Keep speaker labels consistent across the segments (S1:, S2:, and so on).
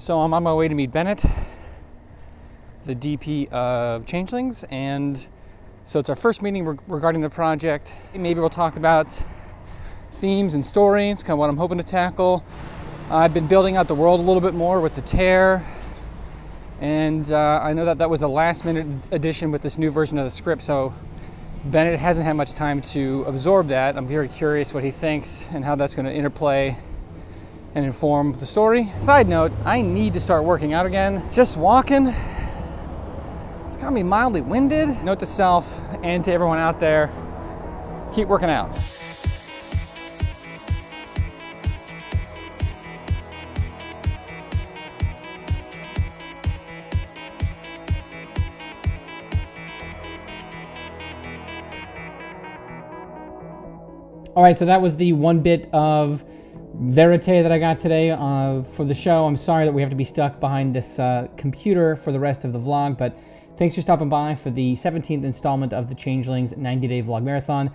S1: So I'm on my way to meet Bennett, the DP of Changelings, and so it's our first meeting re- regarding the project. Maybe we'll talk about themes and story. It's kind of what I'm hoping to tackle. I've been building out the world a little bit more with the tear, and uh, I know that that was a last minute addition with this new version of the script, so Bennett hasn't had much time to absorb that. I'm very curious what he thinks and how that's going to interplay and inform the story. Side note, I need to start working out again. Just walking, it's got me mildly winded. Note to self and to everyone out there, keep working out. All right, so that was the one bit of verite that I got today uh, for the show. I'm sorry that we have to be stuck behind this uh, computer for the rest of the vlog, but thanks for stopping by for the 17th installment of the Changelings 90 Day Vlog Marathon.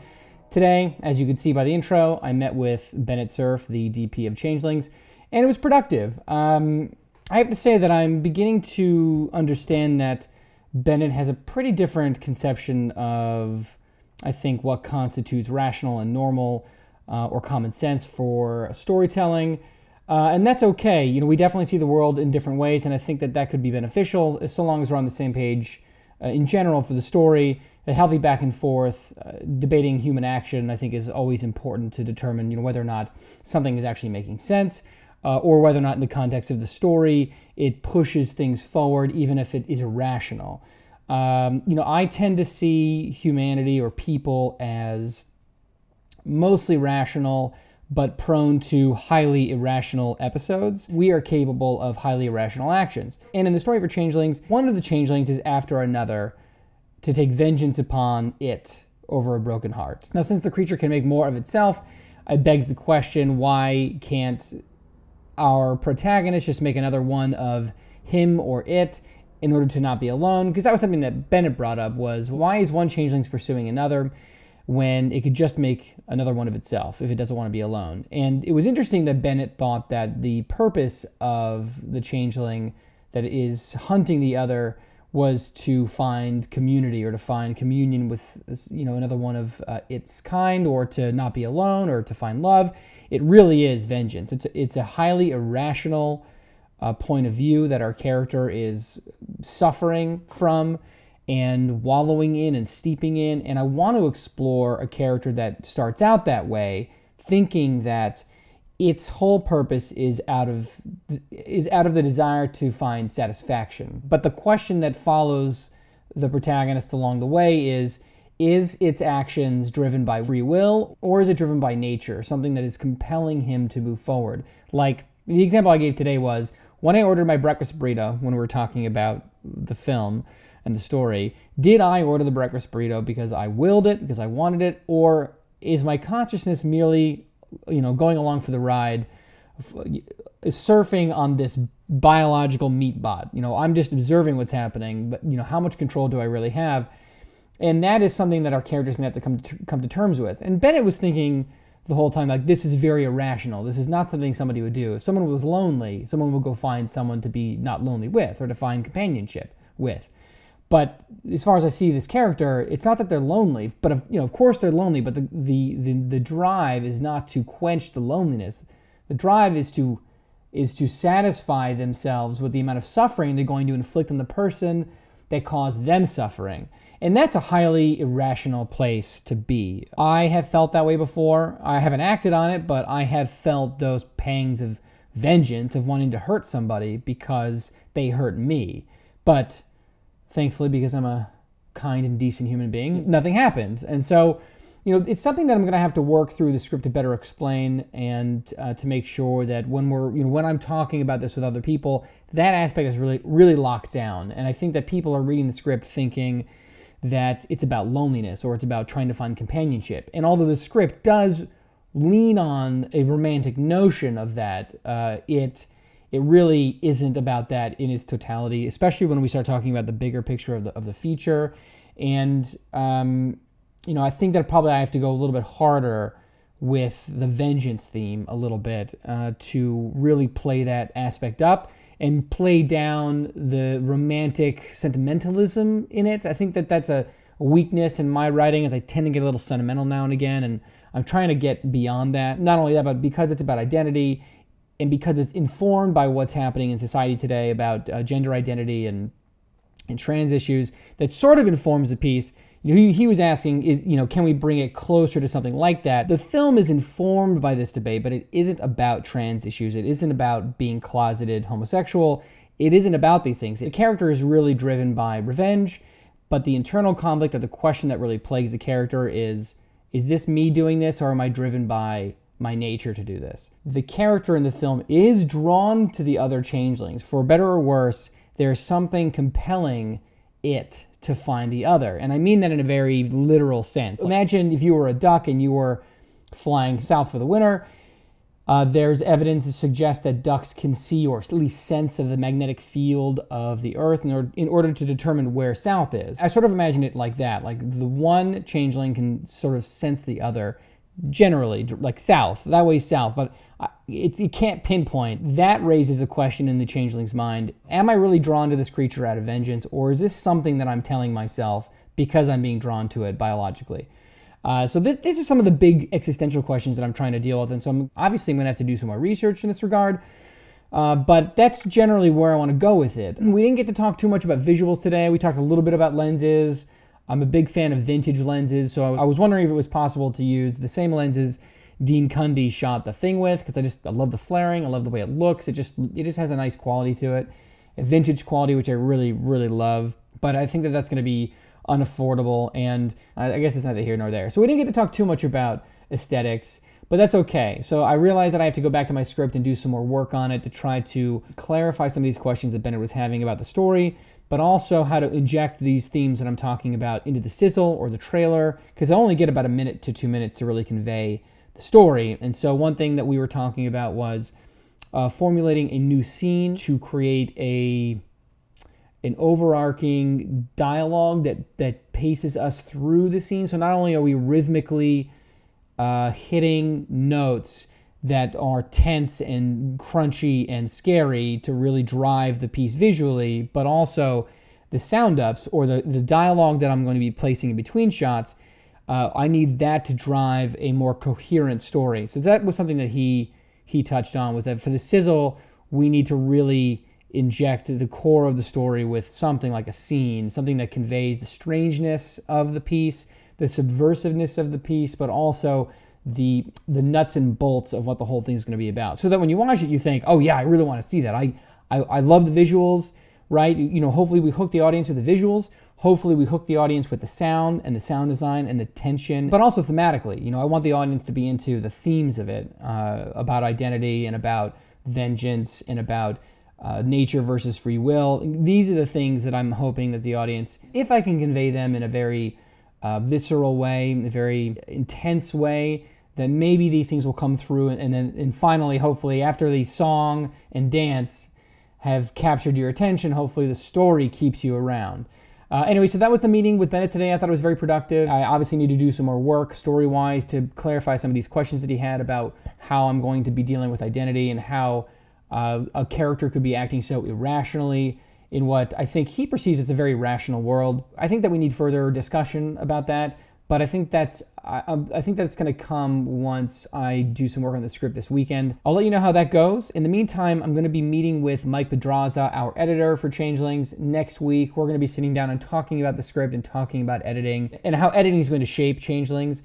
S1: Today, as you can see by the intro, I met with Bennett Cerf, the DP of Changelings, and it was productive. Um, I have to say that I'm beginning to understand that Bennett has a pretty different conception of I think, what constitutes rational and normal uh, or common sense for storytelling. Uh, and that's okay. You know, we definitely see the world in different ways, and I think that that could be beneficial so long as we're on the same page uh, in general for the story. A healthy back and forth, uh, debating human action, I think, is always important to determine, you know, whether or not something is actually making sense, uh, or whether or not, in the context of the story, it pushes things forward, even if it is irrational. Um, you know, I tend to see humanity or people as mostly rational, but prone to highly irrational episodes. We are capable of highly irrational actions. And in the story for Changelings, one of the Changelings is after another to take vengeance upon it over a broken heart. Now, since the creature can make more of itself, it begs the question why can't our protagonist just make another one of him or it? in order to not be alone because that was something that Bennett brought up was why is one changelings pursuing another when it could just make another one of itself if it doesn't want to be alone. And it was interesting that Bennett thought that the purpose of the changeling that is hunting the other was to find community or to find communion with you know another one of uh, its kind or to not be alone or to find love. It really is vengeance. It's a, it's a highly irrational uh, point of view that our character is suffering from and wallowing in and steeping in. And I want to explore a character that starts out that way, thinking that its whole purpose is out of is out of the desire to find satisfaction. But the question that follows the protagonist along the way is is its actions driven by free will or is it driven by nature, something that is compelling him to move forward? Like the example I gave today was when I ordered my breakfast burrito, when we were talking about the film and the story, did I order the breakfast burrito because I willed it, because I wanted it, or is my consciousness merely, you know, going along for the ride, surfing on this biological meat bot? You know, I'm just observing what's happening, but you know, how much control do I really have? And that is something that our characters gonna have to come to, come to terms with. And Bennett was thinking the whole time like this is very irrational this is not something somebody would do if someone was lonely someone would go find someone to be not lonely with or to find companionship with but as far as i see this character it's not that they're lonely but of, you know of course they're lonely but the, the the the drive is not to quench the loneliness the drive is to is to satisfy themselves with the amount of suffering they're going to inflict on the person that caused them suffering and that's a highly irrational place to be. I have felt that way before. I haven't acted on it, but I have felt those pangs of vengeance, of wanting to hurt somebody because they hurt me. But thankfully, because I'm a kind and decent human being, nothing happened. And so, you know, it's something that I'm going to have to work through the script to better explain and uh, to make sure that when we're, you know, when I'm talking about this with other people, that aspect is really, really locked down. And I think that people are reading the script thinking, that it's about loneliness or it's about trying to find companionship. And although the script does lean on a romantic notion of that, uh, it it really isn't about that in its totality, especially when we start talking about the bigger picture of the of the feature. And um, you know, I think that probably I have to go a little bit harder with the vengeance theme a little bit uh, to really play that aspect up and play down the romantic sentimentalism in it. I think that that's a weakness in my writing, as I tend to get a little sentimental now and again, and I'm trying to get beyond that. Not only that, but because it's about identity and because it's informed by what's happening in society today about uh, gender identity and and trans issues, that sort of informs the piece. You know, he, he was asking, is you know, can we bring it closer to something like that? The film is informed by this debate, but it isn't about trans issues. It isn't about being closeted homosexual. It isn't about these things. The character is really driven by revenge, but the internal conflict or the question that really plagues the character is, is this me doing this or am I driven by my nature to do this? The character in the film is drawn to the other changelings. For better or worse, there's something compelling it to find the other. And I mean that in a very literal sense. Imagine if you were a duck and you were flying south for the winter. Uh, there's evidence to suggest that ducks can see or at least sense of the magnetic field of the Earth in order, in order to determine where south is. I sort of imagine it like that. Like the one changeling can sort of sense the other generally, like south. That way, south. But it, it can't pinpoint. That raises a question in the changeling's mind. Am I really drawn to this creature out of vengeance, or is this something that I'm telling myself because I'm being drawn to it biologically? Uh, so this, these are some of the big existential questions that I'm trying to deal with, and so I'm obviously I'm going to have to do some more research in this regard. Uh, but that's generally where I want to go with it. We didn't get to talk too much about visuals today. We talked a little bit about lenses. I'm a big fan of vintage lenses, so I was wondering if it was possible to use the same lenses Dean Cundey shot the thing with because I just I love the flaring, I love the way it looks. It just it just has a nice quality to it, a vintage quality which I really really love. But I think that that's going to be unaffordable, and I guess it's neither here nor there. So we didn't get to talk too much about aesthetics, but that's okay. So I realized that I have to go back to my script and do some more work on it to try to clarify some of these questions that Bennett was having about the story, but also how to inject these themes that I'm talking about into the sizzle or the trailer, because I only get about a minute to two minutes to really convey the story. And so one thing that we were talking about was uh, formulating a new scene to create a an overarching dialogue that that paces us through the scene. So not only are we rhythmically uh, hitting notes that are tense and crunchy and scary to really drive the piece visually, but also the sound ups or the, the dialogue that I'm going to be placing in between shots uh, I need that to drive a more coherent story. So that was something that he he touched on was that for the sizzle, we need to really inject the core of the story with something like a scene, something that conveys the strangeness of the piece, the subversiveness of the piece, but also the the nuts and bolts of what the whole thing is going to be about. So that when you watch it, you think, oh yeah, I really want to see that. I I, I love the visuals, right? You know, hopefully we hook the audience with the visuals. Hopefully, we hook the audience with the sound and the sound design and the tension, but also thematically. You know, I want the audience to be into the themes of it uh, about identity and about vengeance and about uh, nature versus free will. These are the things that I'm hoping that the audience, if I can convey them in a very uh, visceral way, a very intense way, then maybe these things will come through. And then, and finally, hopefully, after the song and dance have captured your attention, hopefully the story keeps you around. Uh, anyway, so that was the meeting with Bennett today. I thought it was very productive. I obviously need to do some more work story wise to clarify some of these questions that he had about how I'm going to be dealing with identity and how uh, a character could be acting so irrationally in what I think he perceives as a very rational world. I think that we need further discussion about that. But I think that I, um, I think that's going to come once I do some work on the script this weekend. I'll let you know how that goes. In the meantime, I'm going to be meeting with Mike Pedraza, our editor for Changelings, next week. We're going to be sitting down and talking about the script and talking about editing and how editing is going to shape Changelings.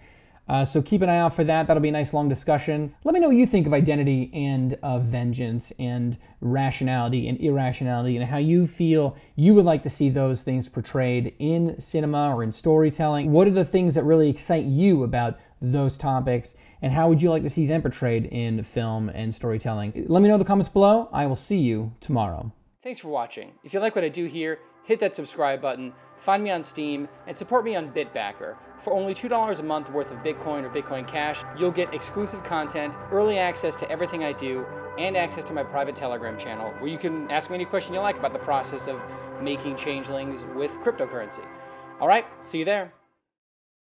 S1: Uh, so keep an eye out for that. That'll be a nice long discussion. Let me know what you think of identity and of vengeance and rationality and irrationality and how you feel you would like to see those things portrayed in cinema or in storytelling. What are the things that really excite you about those topics and how would you like to see them portrayed in film and storytelling? Let me know in the comments below. I will see you tomorrow. Thanks for watching. If you like what I do here, hit that subscribe button, find me on Steem, and support me on Bitbacker. For only $2 a month worth of Bitcoin or Bitcoin Cash, you'll get exclusive content, early access to everything I do, and access to my private Telegram channel where you can ask me any question you like about the process of making changelings with cryptocurrency. All right, see you there.